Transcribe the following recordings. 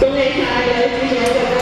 中喜可爱的新娘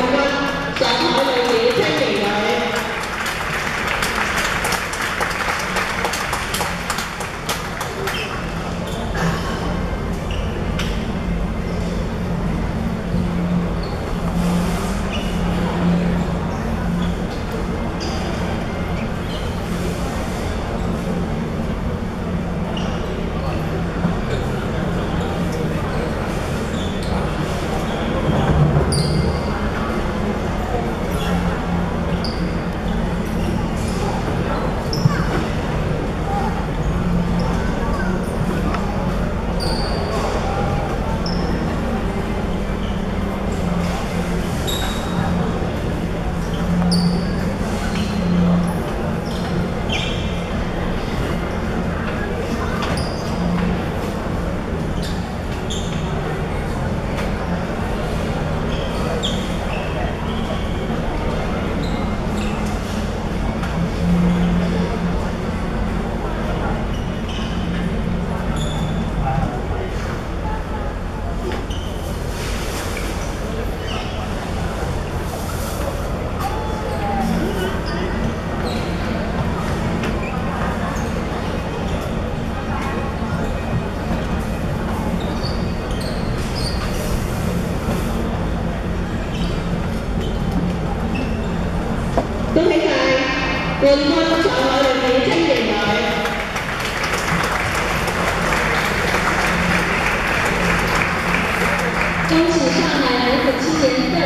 恭喜你们我们的传媒恭喜上海梅子七年队